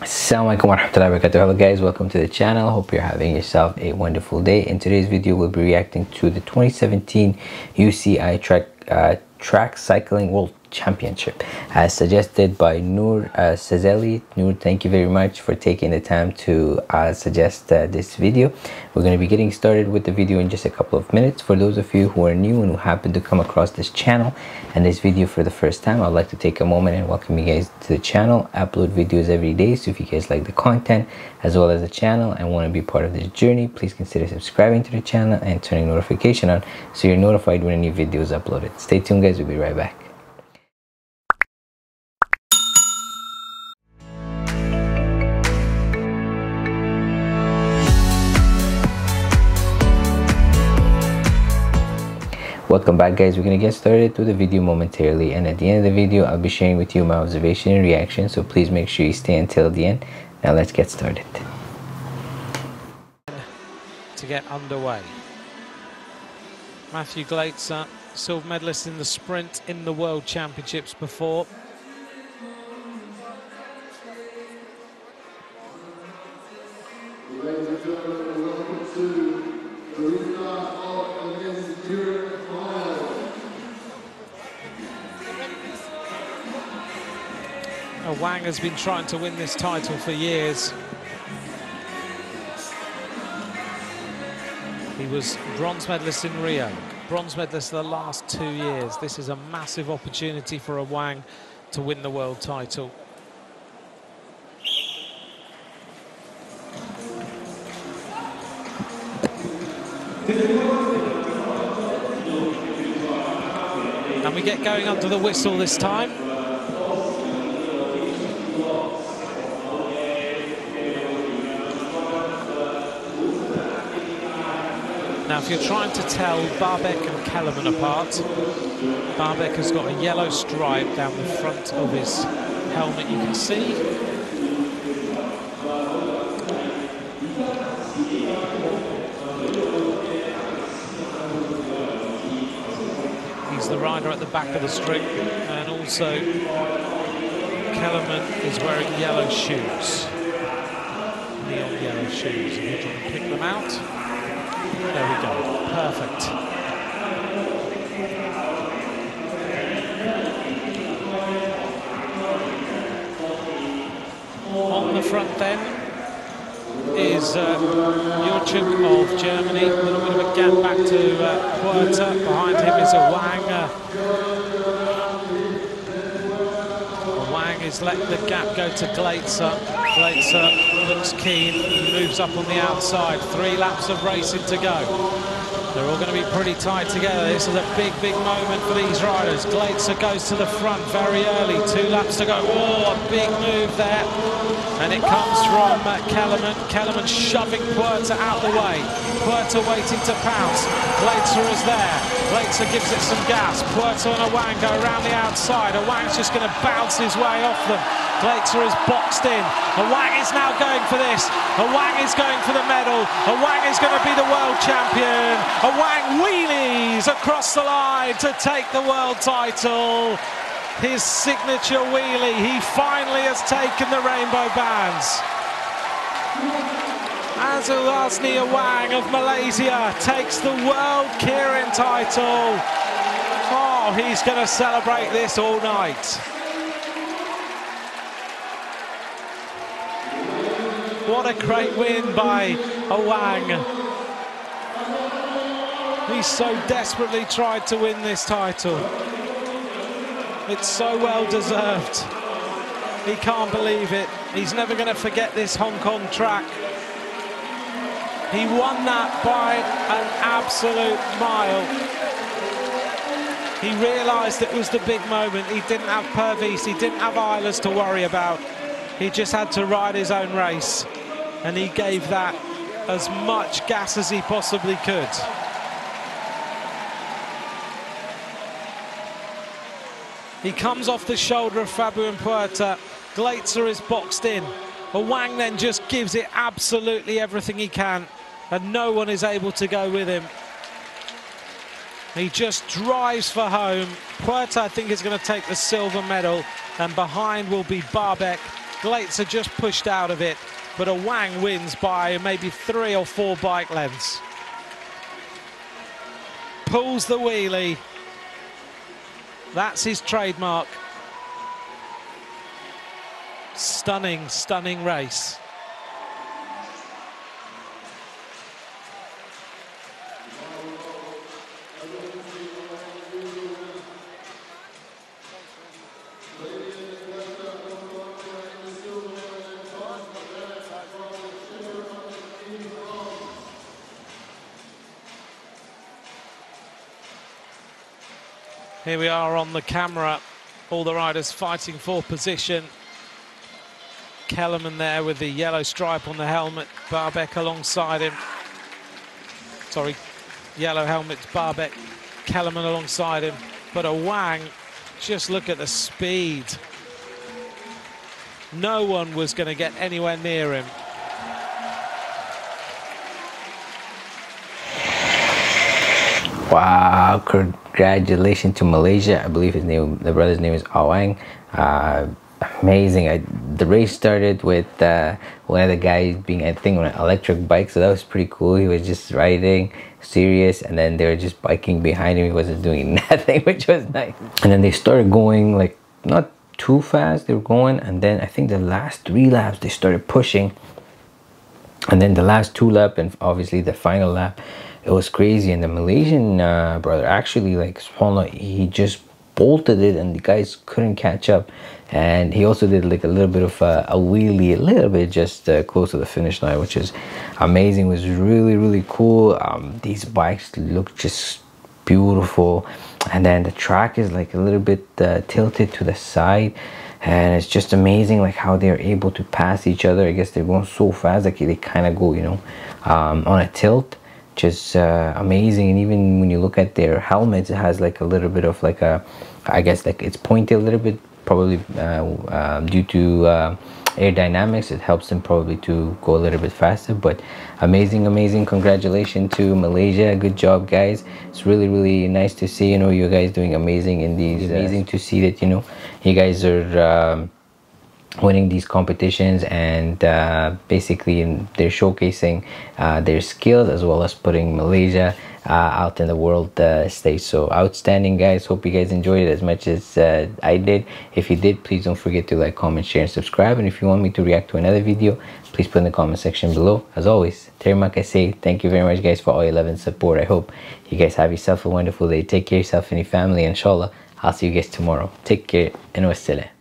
Assalamualaikum warahmatullahi wabarakatuh. Hello guys, welcome to the channel. Hope you're having yourself a wonderful day. In today's video, we'll be reacting to the 2017 UCI track uh, track cycling world championship as suggested by Noor uh, Sazeli. Noor, thank you very much for taking the time to uh, suggest uh, this video. We're going to be getting started with the video in just a couple of minutes. For those of you who are new and who happen to come across this channel and this video for the first time, I'd like to take a moment and welcome you guys to the channel. I upload videos every day, so if you guys like the content as well as the channel and want to be part of this journey, please consider subscribing to the channel and turning notification on so you're notified when a new video is uploaded. Stay tuned guys, we'll be right back. Welcome back guys. We're gonna get started with the video momentarily and at the end of the video i'll be sharing with you my observation and reaction so please make sure you stay until the end. Now let's get started. To get underway. Matthew glaetzer silver medalist in the sprint in the world championships before Wang has been trying to win this title for years. He was bronze medalist in Rio, bronze medalist the last two years. This is a massive opportunity for Awang to win the world title. And we get going under the whistle this time. Now, if you're trying to tell Babek and Kelemen apart, Babek has got a yellow stripe down the front of his helmet, you can see. He's the rider at the back of the string, and also Kelemen is wearing yellow shoes. Neon yellow shoes, if you can pick them out. Perfect. On the front then is uh, of Germany, a little bit of a gap back to uh. Behind him is Awang. Uh, Wang is let the gap go to Glaetzer. Glaetzer looks keen, moves up on the outside. Three laps of racing to go. They're all going to be pretty tight together. This is a big, big moment for these riders. Glaetzer goes to the front very early. Two laps to go. Oh, a big move there. And it comes from uh, Kelemen. Kelemen shoving Puerta out the way. Puerta waiting to pounce. Glaetzer is there. Glaetzer gives it some gas. Puerta and Awang go around the outside. Awang's just going to bounce his way off them. Glaetzer is boxed in. Awang is now going for this. Awang is going for the medal. Awang is going to be the world champion. Awang wheelies across the line to take the world title. His signature wheelie. He finally has taken the rainbow bands. Azizulhasni Awang of Malaysia takes the world Keirin title. Oh, he's going to celebrate this all night. What a great win by Awang. He so desperately tried to win this title. It's so well deserved. He can't believe it. He's never going to forget this Hong Kong track. He won that by an absolute mile. He realised it was the big moment. He didn't have Pervis, he didn't have Eilers to worry about. He just had to ride his own race and he gave that as much gas as he possibly could. He comes off the shoulder of Fabian Puerta. Glaetzer is boxed in. But Wang then just gives it absolutely everything he can, and no one is able to go with him. He just drives for home. Puerta, I think, is going to take the silver medal, and behind will be Babek Glaetzer just pushed out of it, but Awang wins by maybe three or four bike lengths. Pulls the wheelie. That's his trademark. Stunning, stunning race. Here we are on the camera, all the riders fighting for position. Kelemen there with the yellow stripe on the helmet, Babek alongside him. Sorry, yellow helmet, Babek, Kelemen alongside him. But Awang, just look at the speed. No one was going to get anywhere near him. Wow, congratulations to Malaysia. I believe his name, the brother's name is Awang. Uh, amazing. I, the race started with uh, one of the guys being, I think, on an electric bike. So that was pretty cool. He was just riding serious and then they were just biking behind him. He wasn't doing nothing, which was nice. And then they started going like not too fast. They were going. And then I think the last three laps, they started pushing. And then the last two lap and obviously the final lap, it was crazy. And the malaysian uh, brother actually like he just bolted it and the guys couldn't catch up. And he also did like a little bit of a, a wheelie a little bit just uh, close to the finish line which is amazing. It was really really cool. Um, these bikes look just beautiful. And then the track is like a little bit uh, tilted to the side. And it's just amazing like how they're able to pass each other. I guess they're going so fast like they kind of go you know um, on a tilt just uh, amazing. And even when you look at their helmets it has like a little bit of like a I guess like it's pointed a little bit probably uh, um, due to uh, aerodynamics it helps them probably to go a little bit faster. But amazing amazing. Congratulations to Malaysia. Good job guys. It's really really nice to see. You know you guys doing amazing in these amazing to see that you know you guys are um, winning these competitions and uh, basically they're showcasing uh, their skills as well as putting Malaysia uh, out in the world uh, stage. So outstanding guys. Hope you guys enjoyed it as much as uh, I did. If you did please don't forget to like comment share and subscribe. And if you want me to react to another video please put in the comment section below. As always Terima kasih thank you very much guys for all your love and support. I hope you guys have yourself a wonderful day. Take care of yourself and your family inshallah. I'll see you guys tomorrow. Take care and wassalam